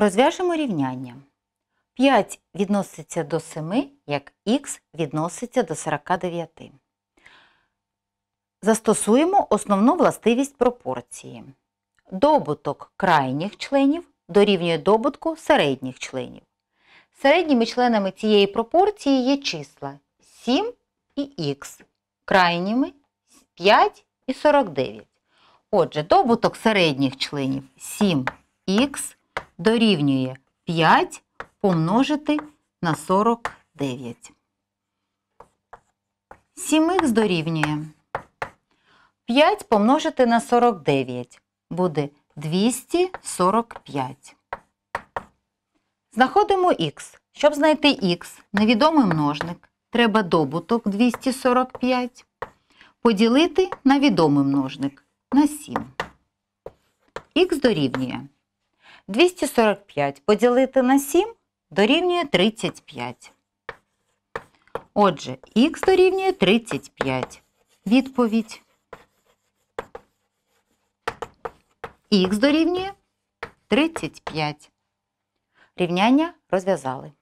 Розв'яжемо рівняння. 5 відноситься до 7, як х відноситься до 49. Застосуємо основну властивість пропорції. Добуток крайніх членів дорівнює добутку середніх членів. Середніми членами цієї пропорції є числа 7 і х, крайніми 5 і 49. Отже, добуток середніх членів 7х дорівнює 5 помножити на 49. 7х дорівнює 5 помножити на 49 буде 245. Знаходимо х. Щоб знайти х, невідомий множник, треба добуток 245 поділити на відомий множник на 7. Х дорівнює 245 поділити на 7 дорівнює 35. Отже, х дорівнює 35. Відповідь. Х дорівнює 35. Рівняння розв'язали.